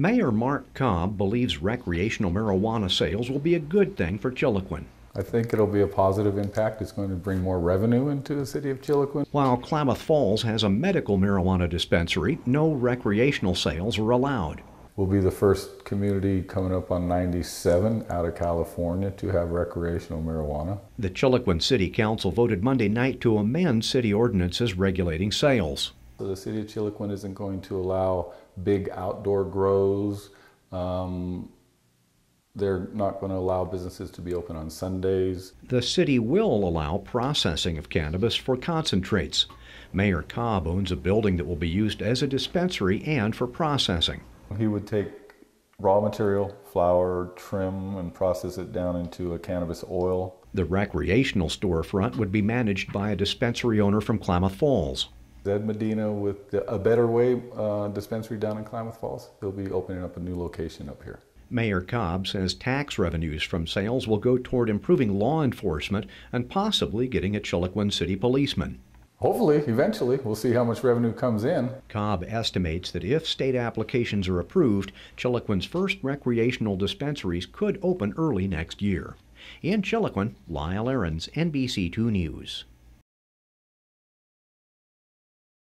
Mayor Mark Cobb believes recreational marijuana sales will be a good thing for Chiloquin. I think it'll be a positive impact. It's going to bring more revenue into the city of Chiloquin. While Klamath Falls has a medical marijuana dispensary, no recreational sales are allowed. We'll be the first community coming up on 97 out of California to have recreational marijuana. The Chiloquin City Council voted Monday night to amend city ordinances regulating sales. So the city of Chiloquin isn't going to allow big outdoor grows. Um, they're not going to allow businesses to be open on Sundays. The city will allow processing of cannabis for concentrates. Mayor Cobb owns a building that will be used as a dispensary and for processing. He would take raw material, flower, trim, and process it down into a cannabis oil. The recreational storefront would be managed by a dispensary owner from Klamath Falls. Ed Medina with the, a Better Way uh, dispensary down in Klamath Falls. He'll be opening up a new location up here. Mayor Cobb says tax revenues from sales will go toward improving law enforcement and possibly getting a Chiloquin City policeman. Hopefully, eventually, we'll see how much revenue comes in. Cobb estimates that if state applications are approved, Chiloquin's first recreational dispensaries could open early next year. In Chiloquin, Lyle Ahrens, NBC2 News.